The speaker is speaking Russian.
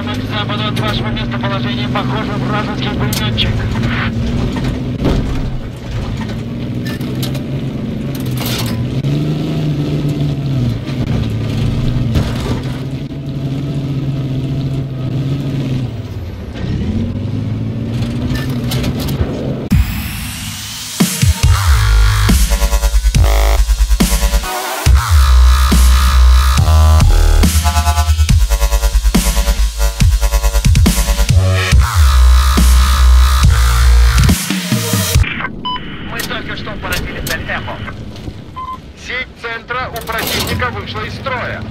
К западу от вашего местоположения похоже вражеский пулеметчик. только что поразили цель Эхо. Сеть центра у противника вышла из строя.